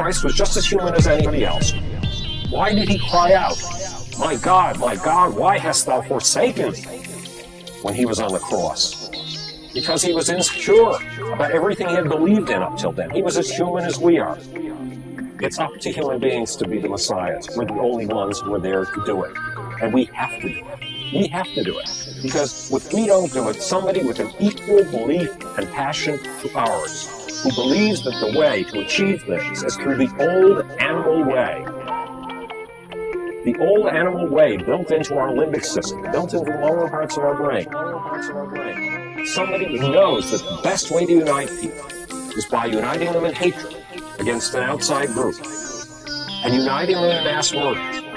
Christ was just as human as anybody else. Why did he cry out, My God, my God, why hast thou forsaken me? When he was on the cross. Because he was insecure about everything he had believed in up till then. He was as human as we are. It's up to human beings to be the messiahs. We're the only ones who are there to do it. And we have to do it. We have to do it. Because if we don't do it, somebody with an equal belief and passion to ours, who believes that the way to achieve this is through the old animal way, the old animal way built into our limbic system, built into the lower parts of our brain. Somebody who knows that the best way to unite people is by uniting them in hatred against an outside group and uniting them in mass murders.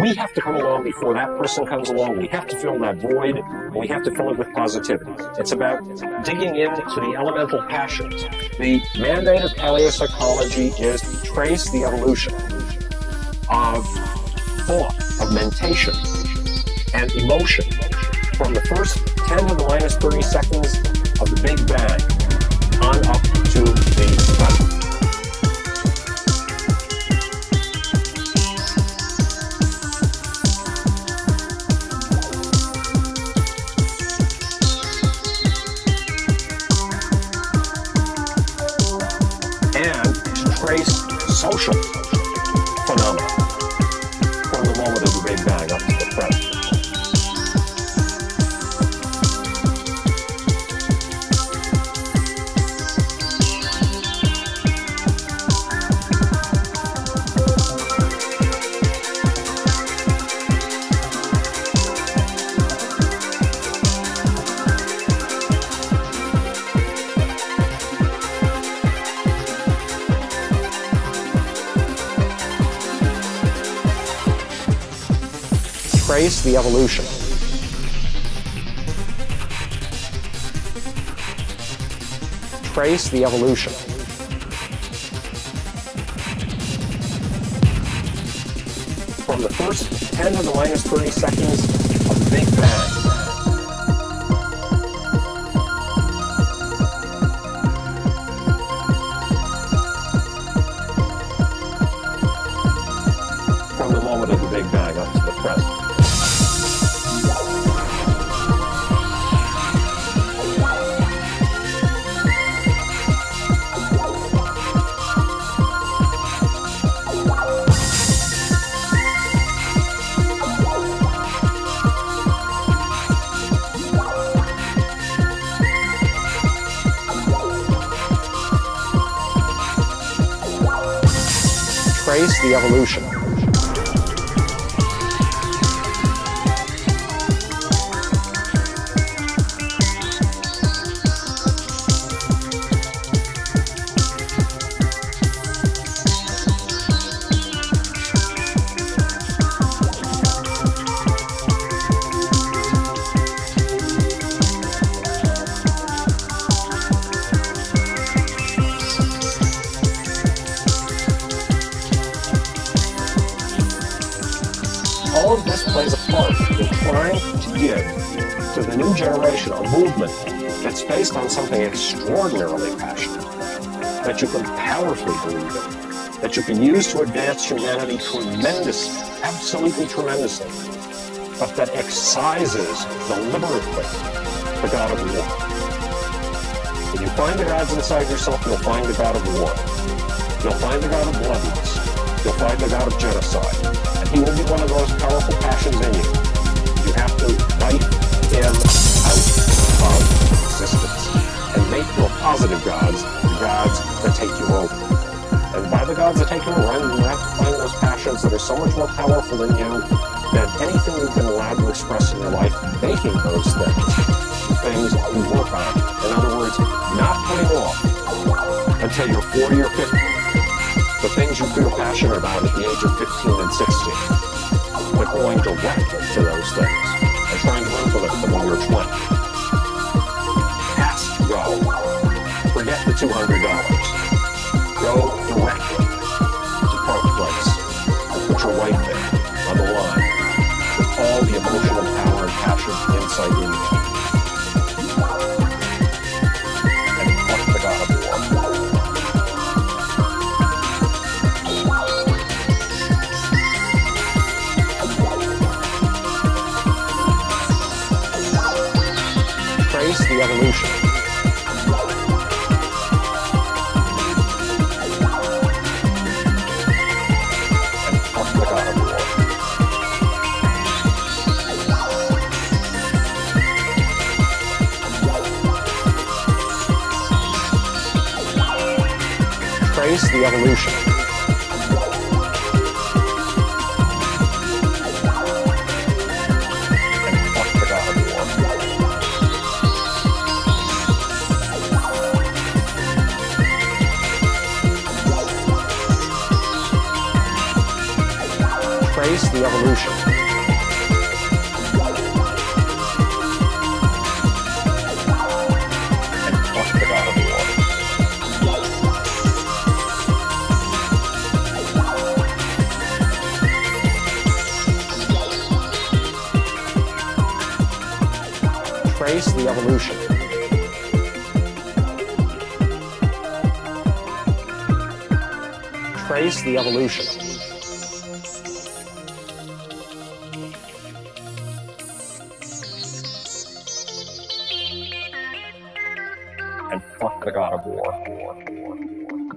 We have to come along before that person comes along. We have to fill that void, and we have to fill it with positivity. It's about digging into the elemental passions. The mandate of paleopsychology is to trace the evolution of thought, of mentation, and emotion from the first 10 to the minus 30 seconds of the Big Bang on up to social Trace the evolution. Trace the evolution. From the first 10 to the minus 30 seconds of the Big Bang. From the moment of the Big Bang up to the present. Trace the evolution. In trying to give to the new generation a movement that's based on something extraordinarily passionate, that you can powerfully believe in, that you can use to advance humanity tremendously, absolutely tremendously, but that excises deliberately the God of war. When you find the gods inside yourself, you'll find the God of war. You'll find the God of bloodlust. You'll find the God of genocide. And he will be one of those powerful passions in you. To fight him out of existence and make your positive gods the gods that take you over. And by the gods that take you over, you have to find those passions that are so much more powerful than you than anything you've been allowed to express in your life, making those things things that you work on. In other words, not putting off until you're 40 or 50 the things you feel passionate about at the age of 15 and 16, but going directly to those things to implement them when you're 20. Has to go. Forget the $200. Go directly to Park Place put your wife there on the line with all the emotional power and passion. And the God the evolution. Trace the evolution. Trace the evolution. Trace the evolution. Trace the evolution. And fuck the God of War. War, War, War.